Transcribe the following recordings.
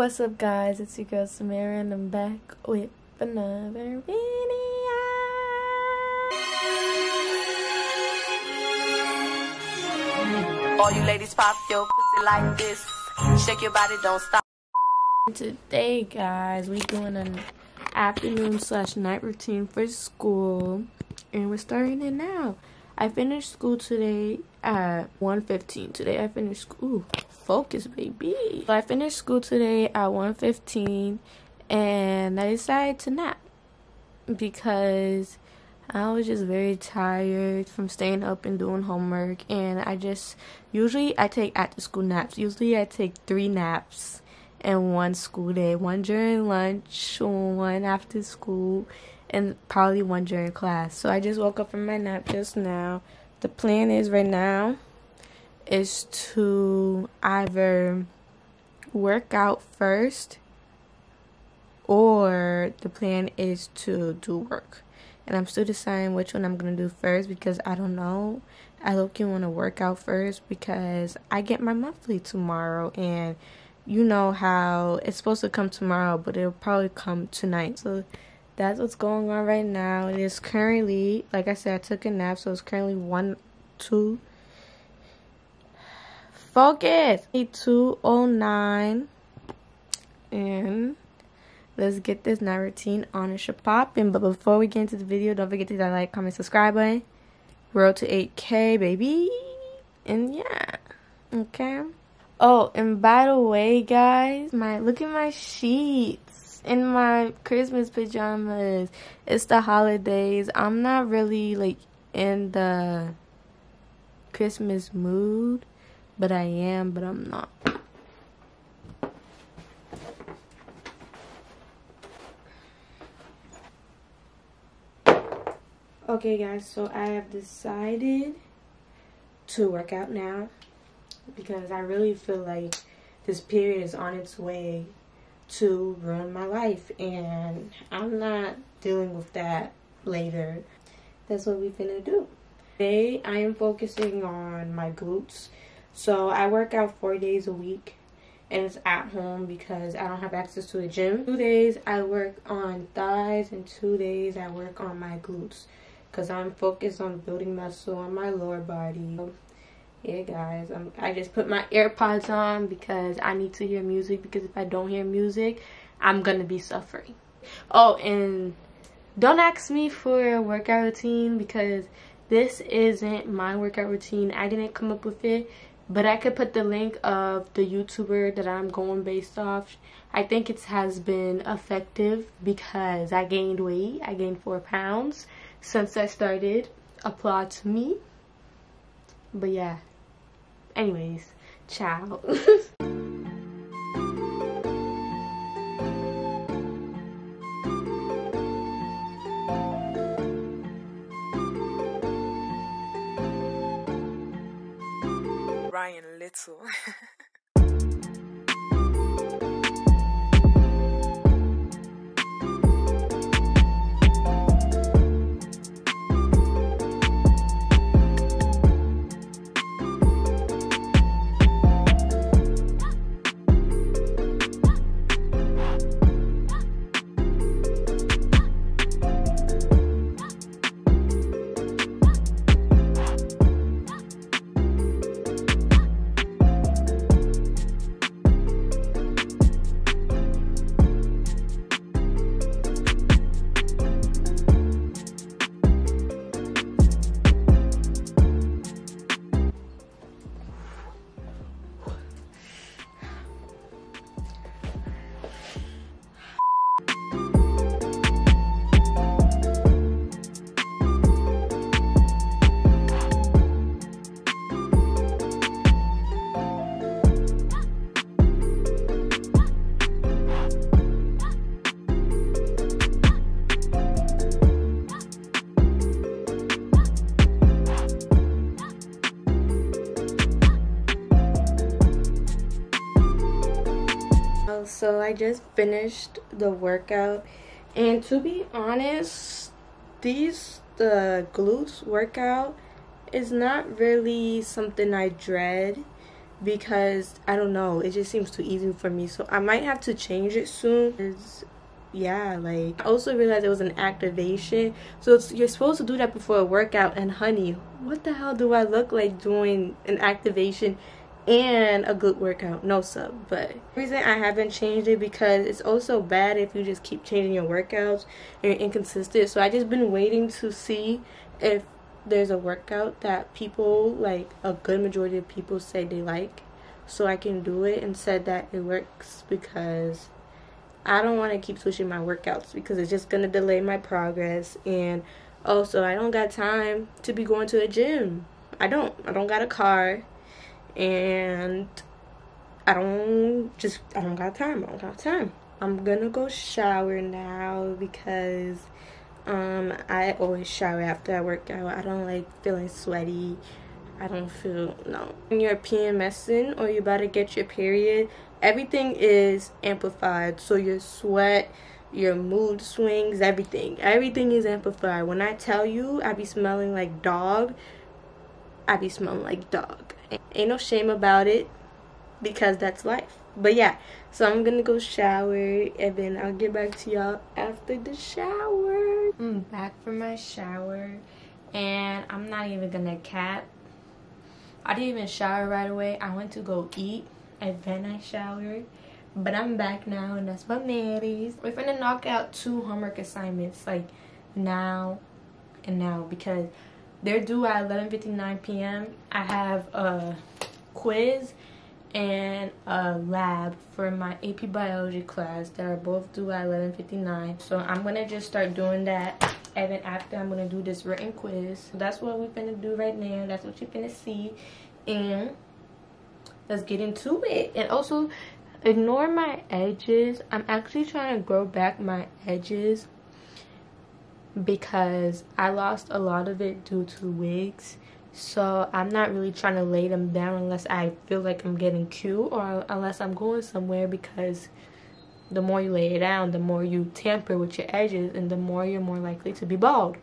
What's up, guys? It's your girl Samarra, and I'm back with another video. All you ladies pop your pussy like this. Shake your body, don't stop. Today, guys, we're doing an afternoon slash night routine for school, and we're starting it now. I finished school today at 1.15. Today I finished school. Focus, baby. So I finished school today at 1.15 and I decided to nap because I was just very tired from staying up and doing homework and I just usually I take after school naps. Usually I take three naps in one school day. One during lunch, one after school, and probably one during class. So I just woke up from my nap just now the plan is right now is to either work out first or the plan is to do work. And I'm still deciding which one I'm gonna do first because I don't know. I look you wanna work out first because I get my monthly tomorrow and you know how it's supposed to come tomorrow but it'll probably come tonight. So that's what's going on right now. It is currently, like I said, I took a nap, so it's currently 1 2. Focus! 209. And let's get this night routine on and should popping. But before we get into the video, don't forget to that like, comment, subscribe button. Road to 8K, baby. And yeah. Okay. Oh, and by the way, guys, my look at my sheets in my Christmas pajamas. It's the holidays. I'm not really like in the Christmas mood, but I am, but I'm not. Okay guys, so I have decided to work out now because I really feel like this period is on its way to ruin my life and I'm not dealing with that later. That's what we're gonna do. Today I am focusing on my glutes. So I work out four days a week and it's at home because I don't have access to a gym. Two days I work on thighs and two days I work on my glutes. Because I'm focused on building muscle on my lower body. Yeah guys I'm, i just put my airpods on because i need to hear music because if i don't hear music i'm gonna be suffering. Oh and don't ask me for a workout routine because this isn't my workout routine. I didn't come up with it but i could put the link of the youtuber that i'm going based off. I think it has been effective because i gained weight i gained four pounds since i started. Applaud to me. But yeah. Anyways, ciao. そ。So I just finished the workout and to be honest these the glutes workout is not really something I dread because I don't know, it just seems too easy for me. So I might have to change it soon. yeah, like I also realized it was an activation. So you're supposed to do that before a workout. And honey, what the hell do I look like doing an activation and a good workout? No sub. But the reason I haven't changed it because it's also bad if you just keep changing your workouts and you're inconsistent. So I just been waiting to see if there's a workout that people like a good majority of people say they like so I can do it and said that it works because I don't want to keep switching my workouts because it's just going to delay my progress and also I don't got time to be going to a gym. I don't. I don't got a car and I don't just I don't got time. I don't got time. I'm to go shower now because um, I always shower after I work out. I don't like feeling sweaty. I don't feel no. When you're PMSing or you're about to get your period, everything is amplified. So your sweat, your mood swings, everything. Everything is amplified. When I tell you I be smelling like dog, I be smelling like dog. Ain't no shame about it because that's life. But yeah, so I'm gonna go shower and then I'll get back to y'all after the shower. I'm back from my shower and I'm not even gonna cap. I didn't even shower right away. I went to go eat and then I showered. But I'm back now and that's what matters. We're gonna knock out two homework assignments like now and now because they're due at 11.59 p.m. I have a quiz and a lab for my AP biology class that are both due at 11:59. So I'm gonna just start doing that, and then after I'm gonna do this written quiz. So that's what we're gonna do right now. That's what you're gonna see, and let's get into it. And also, ignore my edges. I'm actually trying to grow back my edges because I lost a lot of it due to wigs so I'm not really trying to lay them down unless I feel like I'm getting cute or unless I'm going somewhere because the more you lay it down, the more you tamper with your edges and the more you're more likely to be bald.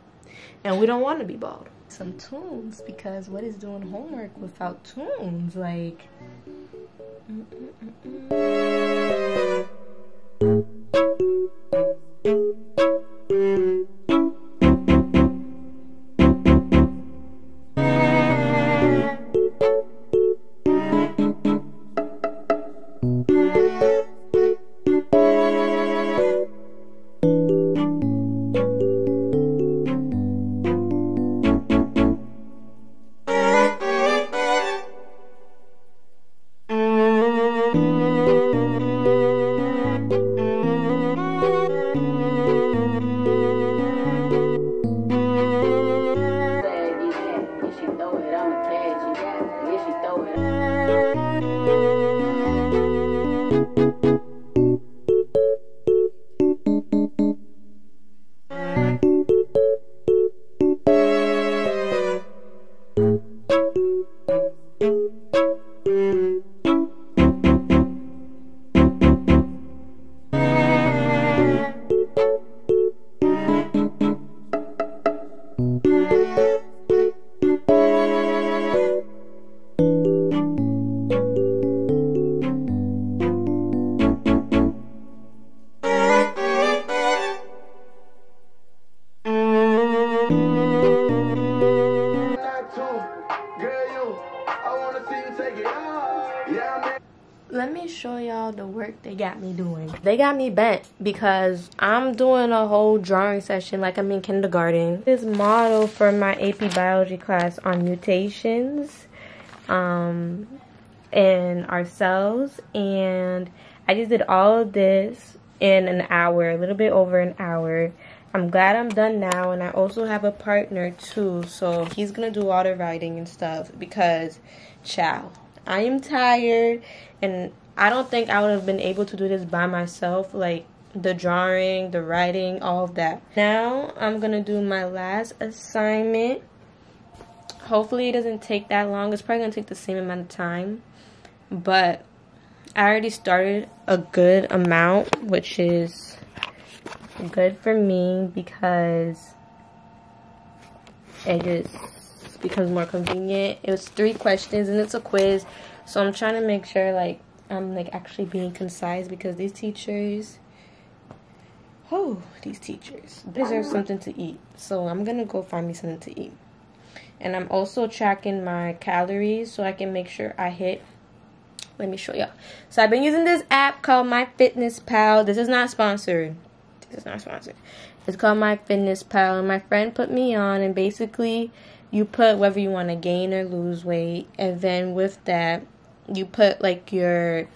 And we don't want to be bald. Some tunes because what is doing homework without tunes? Like... Mm -mm -mm let They got me bent because I'm doing a whole drawing session like I'm in kindergarten. This model for my AP biology class on mutations um, in our cells and I just did all of this in an hour, a little bit over an hour. I'm glad I'm done now and I also have a partner too so he's gonna do all the writing and stuff because ciao I am tired and I don't think I would have been able to do this by myself like the drawing, the writing, all of that. Now I'm to do my last assignment. Hopefully it doesn't take that long. It's probably to take the same amount of time. But I already started a good amount, which is good for me because it just becomes more convenient. It was three questions and it's a quiz. So I'm trying to make sure like I'm like actually being concise because these teachers oh these teachers deserve oh. something to eat. So I'm gonna go find me something to eat. And I'm also tracking my calories so I can make sure I hit let me show y'all. So I've been using this app called My Fitness Pal. This is not sponsored. This is not sponsored. It's called My Fitness Pal, and my friend put me on. And basically, you put whether you want to gain or lose weight, and then with that, you put like your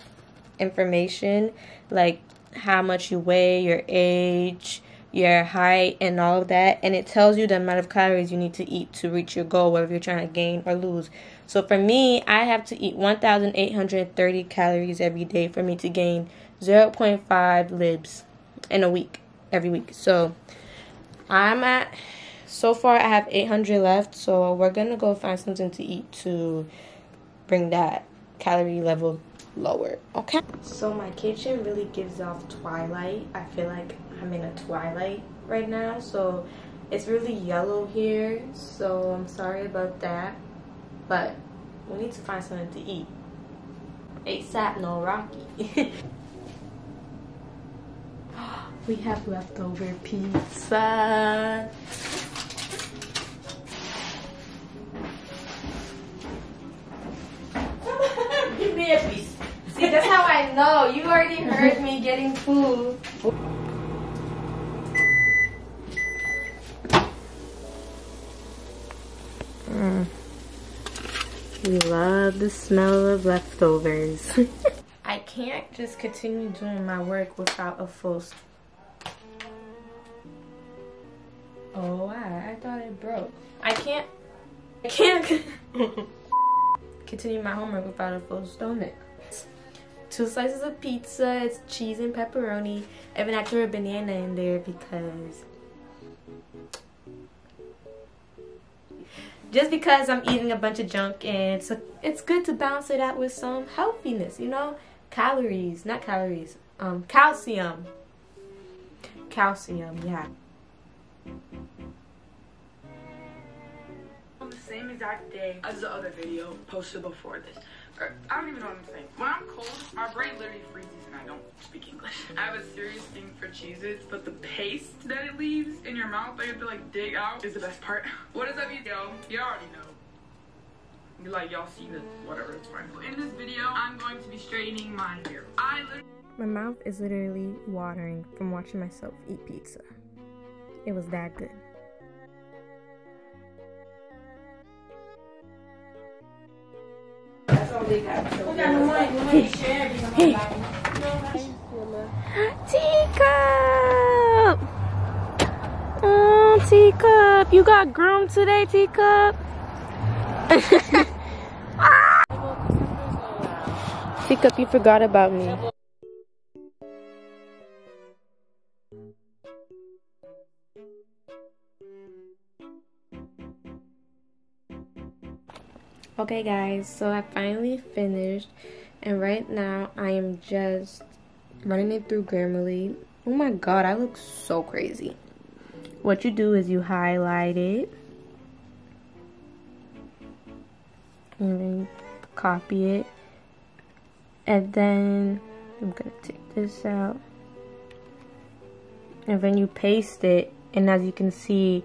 information, like how much you weigh, your age, your height, and all of that, and it tells you the amount of calories you need to eat to reach your goal, whether you're trying to gain or lose. So for me, I have to eat 1,830 calories every day for me to gain 0.5 libs in a week, every week. So I'm at, so far I have 800 left. So we're going to go find something to eat to bring that calorie level lower. Okay. So my kitchen really gives off twilight. I feel like I'm in a twilight right now. So it's really yellow here. So I'm sorry about that. But we need to find something to eat. ASAP, no Rocky. we have leftover pizza. How I know. You already heard me getting food. Mm. We love the smell of leftovers. I can't just continue doing my work without a full... Oh, I, I thought it broke. I can't... I can't continue my homework without a full stomach. Two slices of pizza, it's cheese and pepperoni. I even I threw a banana in there because just because I'm eating a bunch of junk and a, it's good to balance it out with some healthiness, you know? Calories, not calories, um, calcium. Calcium, yeah. On the same exact day as the other video posted before this. Or, I don't even know what I'm saying. When I'm cold, my brain literally freezes and I don't speak English. I have a serious thing for cheeses, but the paste that it leaves in your mouth that you have to like dig out is the best part. What is up, you yo? You already know. Like y'all see this, whatever, it's fine. In this video, I'm going to be straightening my hair. I My mouth is literally watering from watching myself eat pizza. It was that good. Teacup! Oh, Teacup, you got groomed today, Teacup? Ah! Teacup, you forgot about me. Okay guys, so I finally finished and right now I am just running it through Grammarly. Oh my god, I look so crazy. What you do is you highlight it and then copy it and then I'm gonna take this out and then you paste it and as you can see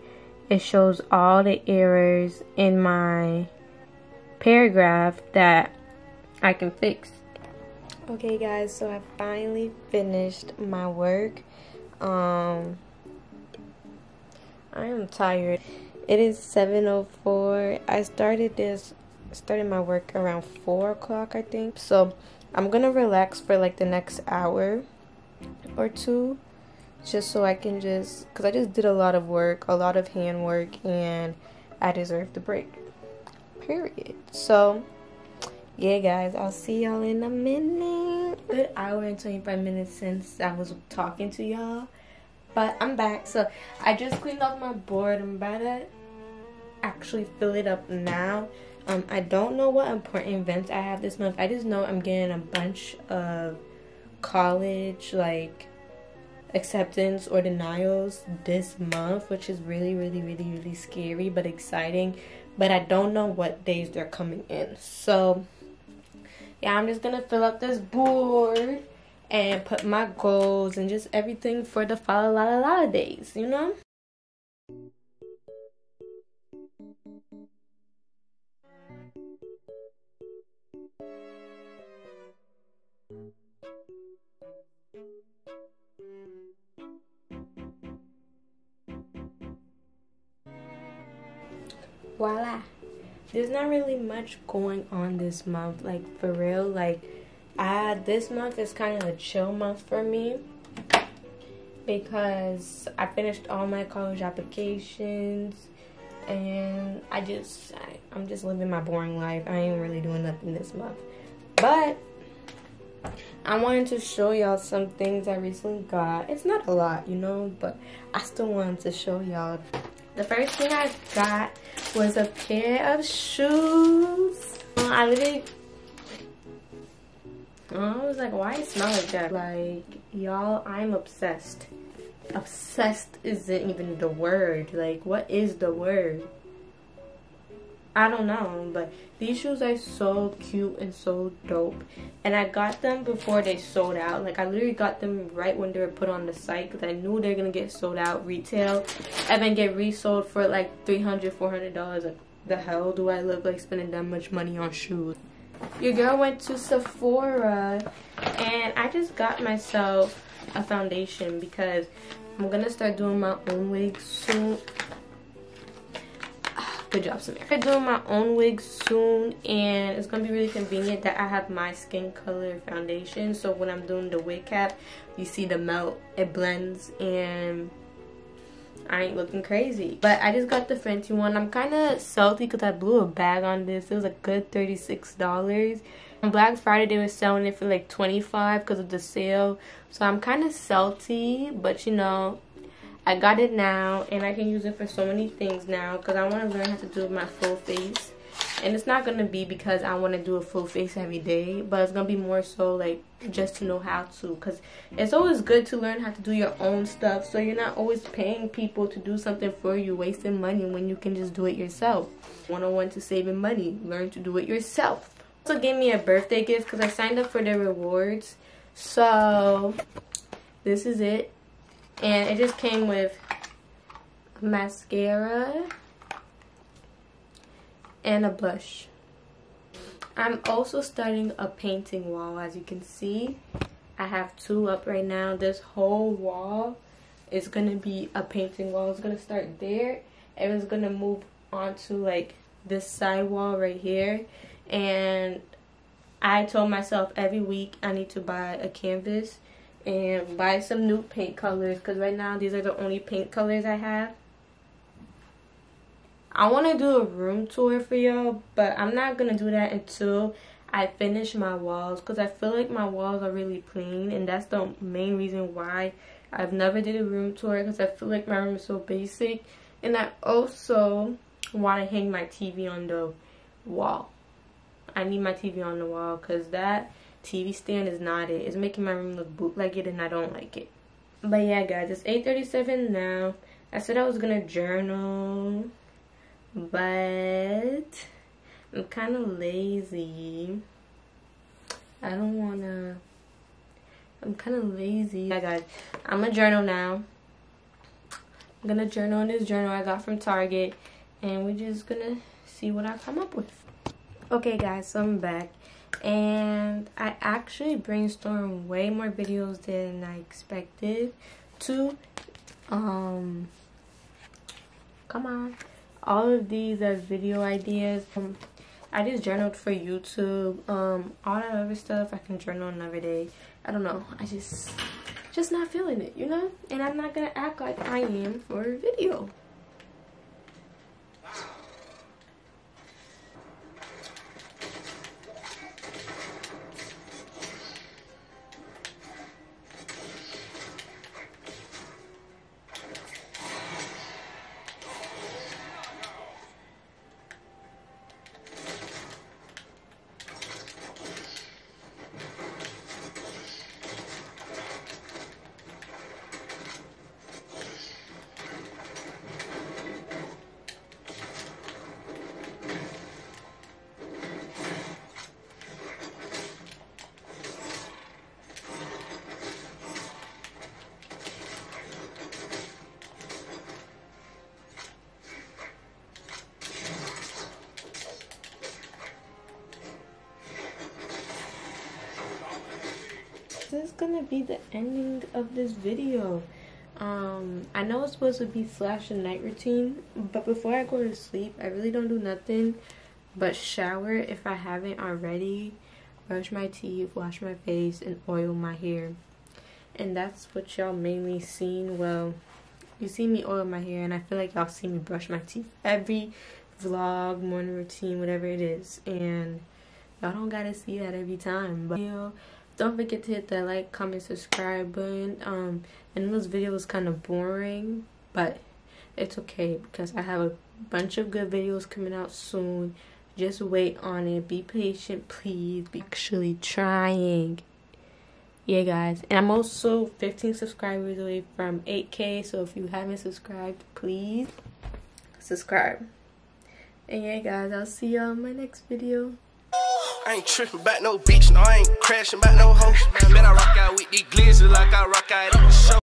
it shows all the errors in my paragraph that I can fix. Okay guys, so I finally finished my work. Um I am tired. It is 7.04. I started this, started my work around 4 o'clock I think. So I'm gonna relax for like the next hour or two just so I can just, because I just did a lot of work, a lot of hand work, and I deserve the break period. So, yeah, guys, I'll see y'all in a minute. Good hour and 25 minutes since I was talking to y'all. But I'm back. So, I just cleaned off my board. I'm about to actually fill it up now. Um, I don't know what important events I have this month. I just know I'm getting a bunch of college, like, acceptance or denials this month, which is really, really, really, really scary but exciting but I don't know what days they're coming in. So yeah, I'm just gonna fill up this board and put my goals and just everything for the fall la la la days, you know? Voila. There's not really much going on this month like for real like uh this month is kind of a chill month for me because i finished all my college applications and i just I, i'm just living my boring life. I ain't really doing nothing this month. But I wanted to show y'all some things I recently got. It's not a lot, you know, but I still wanted to show y'all. The first thing I got was a pair of shoes. I literally, oh, I was like, why it smell like that? Like, y'all, I'm obsessed. Obsessed isn't even the word. Like, what is the word? I don't know, but these shoes are so cute and so dope. And I got them before they sold out. Like, I literally got them right when they were put on the site because I knew they were going to get sold out retail and then get resold for like $300, $400. Like, the hell do I look like spending that much money on shoes? Your girl went to Sephora and I just got myself a foundation because I'm going to start doing my own wigs soon Good job, Samir. I'm doing my own wig soon and it's to be really convenient that I have my skin color foundation. So when I'm doing the wig cap, you see the melt, it blends and I ain't looking crazy. But I just got the Fenty one. I'm kind of salty because I blew a bag on this. It was a good $36. On Black Friday, they were selling it for like 25 because of the sale. So I'm kind of salty, but you know, I got it now and I can use it for so many things now because I want to learn how to do my full face. And it's not going to be because I want to do a full face every day, but it's going to be more so like just to know how to because it's always good to learn how to do your own stuff so you're not always paying people to do something for you, wasting money when you can just do it yourself. 101 to saving money, learn to do it yourself. Also gave me a birthday gift because I signed up for the rewards. So this is it and it just came with mascara and a blush. I'm also starting a painting wall. As you can see I have two up right now. This whole wall is gonna be a painting wall. It's gonna start there and it's gonna move onto like this side wall right here. And I told myself every week I need to buy a canvas and buy some new paint colors because right now these are the only paint colors I have. I want to do a room tour for y'all, but I'm not going to do that until I finish my walls because I feel like my walls are really clean and that's the main reason why I've never did a room tour because I feel like my room is so basic and I also want to hang my TV on the wall. I need my TV on the wall because that TV stand is not it. It's making my room look bootlegged and I don't like it. But yeah, guys, it's 8.37 now. I said I was going to journal, but I'm kind of lazy. I don't want to... I'm kind of lazy. Yeah, guys, I'm going to journal now. I'm going to journal in this journal I got from Target. And we're just going to see what I come up with. Okay, guys, so I'm back and I actually brainstormed way more videos than I expected to. Um, come on. All of these are video ideas. Um, I just journaled for YouTube. Um, all that other stuff I can journal another day. I don't know. I just, just not feeling it, you know? And I'm not gonna act like I am for a video. Is gonna be the ending of this video. Um, I know it's supposed to be slash a night routine, but before I go to sleep, I really don't do nothing but shower if I haven't already, brush my teeth, wash my face, and oil my hair. And that's what y'all mainly seen. Well, you see me oil my hair, and I feel like y'all see me brush my teeth every vlog, morning routine, whatever it is. And y'all don't gotta see that every time. But you know, don't forget to hit that like, comment, subscribe button. Um, and this video was kind of boring, but it's okay because I have a bunch of good videos coming out soon. Just wait on it. Be patient, please. Be actually trying. Yeah, guys. And I'm also 15 subscribers away from 8K. So if you haven't subscribed, please subscribe. And yeah, guys, I'll see y'all in my next video. I ain't tripping about no bitch, no, I ain't crashing about no hoe. Man, I rock out with these glizzy like I rock out at the show.